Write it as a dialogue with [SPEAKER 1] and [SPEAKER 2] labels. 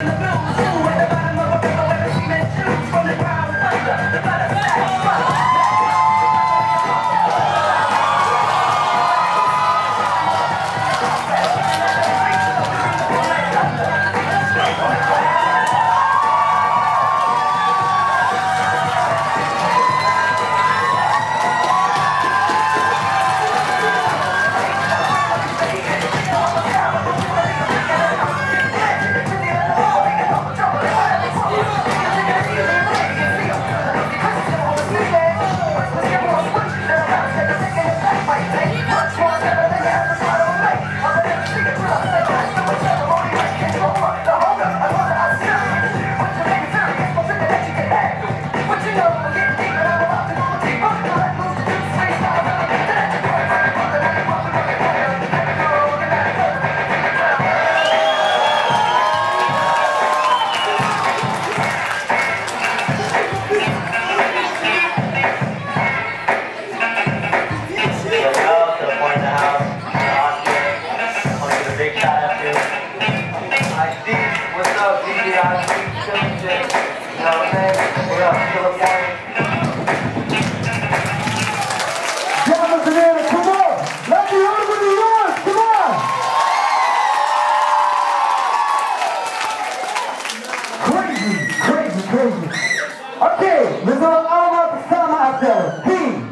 [SPEAKER 1] Yeah. ID, what's up, DDIC, Chili J, you know what I'm saying? What up, Philip County?
[SPEAKER 2] Gentlemen, Savannah, come on! Let me hear it with the come on! Crazy, crazy, crazy. Okay, there's a lot of summer out there. Peace.